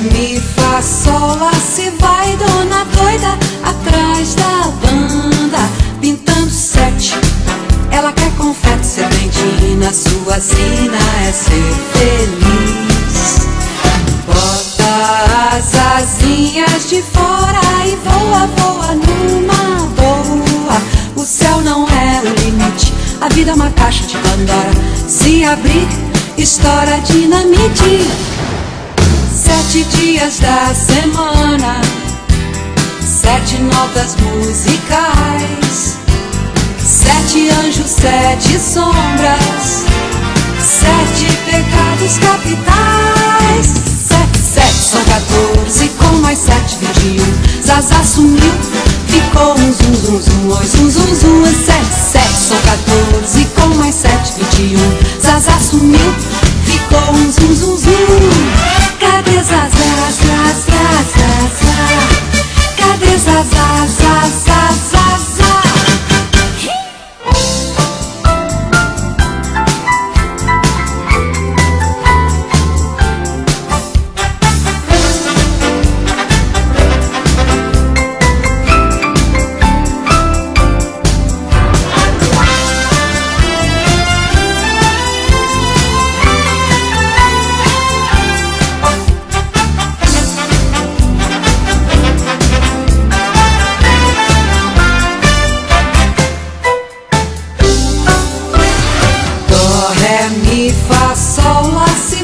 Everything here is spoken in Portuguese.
Me mi, fá, sol, lá se vai dona doida atrás da banda, pintando sete. Ela quer confete, serpentina, sua sina é ser feliz. Bota as asinhas de fora e voa, voa numa boa. O céu não é o limite, a vida é uma caixa de Pandora. Se abrir, estoura dinamite. Sete dias da semana, sete notas musicais, sete anjos, sete sombras, sete pecados capitais. Sete, sete são 14, com mais sete, 21. Zaza sumiu, ficou um zum zum zum, oi zum zum zum. Sete, sete são 14, com mais sete, 21. Zaza sumiu, ficou um zum zum zum. me fa sol assim.